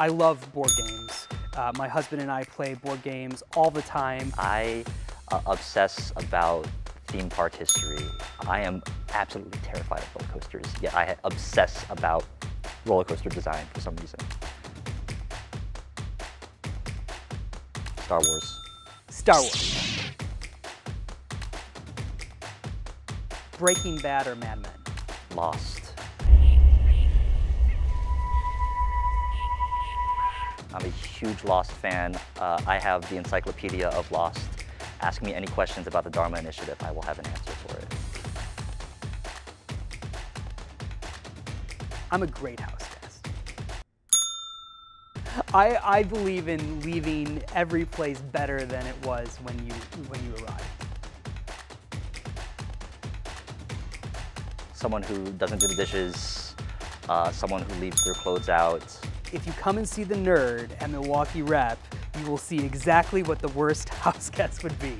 I love board games. Uh, my husband and I play board games all the time. I uh, obsess about theme park history. I am absolutely terrified of roller coasters, yet I obsess about roller coaster design for some reason. Star Wars. Star Wars. Breaking Bad or Mad Men? Lost. I'm a huge Lost fan. Uh, I have the Encyclopedia of Lost. Ask me any questions about the Dharma Initiative. I will have an answer for it. I'm a great house guest. I, I believe in leaving every place better than it was when you, when you arrived. Someone who doesn't do the dishes, uh, someone who leaves their clothes out. If you come and see the nerd at Milwaukee Rep, you will see exactly what the worst house guest would be.